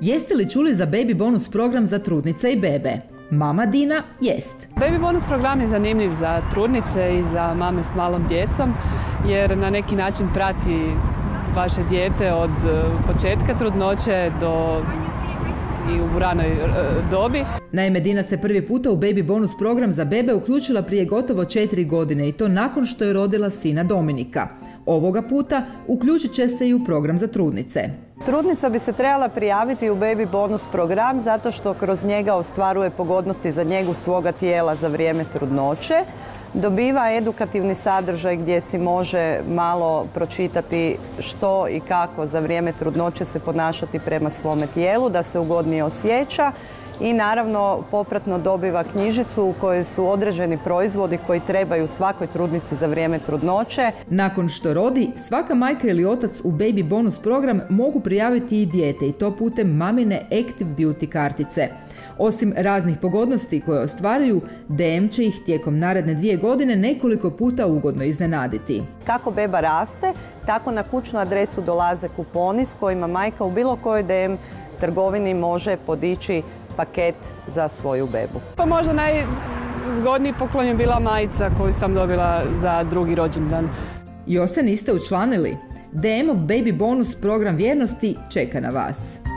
Jeste li čuli za baby bonus program za trudnice i bebe? Mama Dina jest. Baby bonus program je zanimljiv za trudnice i za mame s malom djecom jer na neki način prati vaše dijete od e, početka trudnoće do i u ranoj e, dobi. Naime, Dina se prvi puta u Baby Bonus program za bebe uključila prije gotovo četiri godine i to nakon što je rodila sina Dominika. Ovoga puta uključit će se i u program za trudnice. Trudnica bi se trebala prijaviti u Baby Bonus program zato što kroz njega ostvaruje pogodnosti za njegu svoga tijela za vrijeme trudnoće. Dobiva edukativni sadržaj gdje si može malo pročitati što i kako za vrijeme trudnoće se ponašati prema svome tijelu, da se ugodnije osjeća i naravno popratno dobiva knjižicu u kojoj su određeni proizvodi koji trebaju svakoj trudnici za vrijeme trudnoće. Nakon što rodi, svaka majka ili otac u Baby Bonus program mogu prijaviti i dijete i to putem mamine Active Beauty kartice. Osim raznih pogodnosti koje ostvaruju, DM će ih tijekom naredne dvije godine nekoliko puta ugodno iznenaditi. Kako beba raste, tako na kućnu adresu dolaze kuponi s kojima majka u bilo kojoj DM trgovini može podići paket za svoju bebu. Pa možda najzgodniji poklon je bila majica koju sam dobila za drugi rođendan. Još se niste učlanili? DM-ov Baby Bonus program vjernosti čeka na vas.